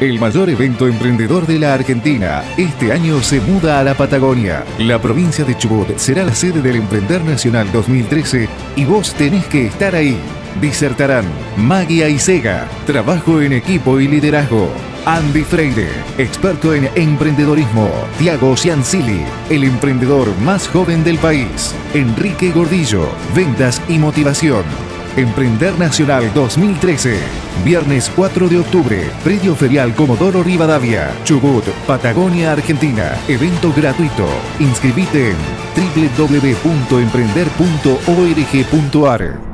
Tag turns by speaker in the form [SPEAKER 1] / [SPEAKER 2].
[SPEAKER 1] el mayor evento emprendedor de la Argentina. Este año se muda a la Patagonia. La provincia de Chubut será la sede del Emprender Nacional 2013 y vos tenés que estar ahí. Disertarán Magia y Sega, trabajo en equipo y liderazgo. Andy Freire, experto en emprendedorismo. Tiago Ciancilli, el emprendedor más joven del país. Enrique Gordillo, ventas y motivación. Emprender Nacional 2013. Viernes 4 de octubre, Predio Ferial Comodoro Rivadavia, Chubut, Patagonia, Argentina. Evento gratuito. Inscribite en www.emprender.org.ar.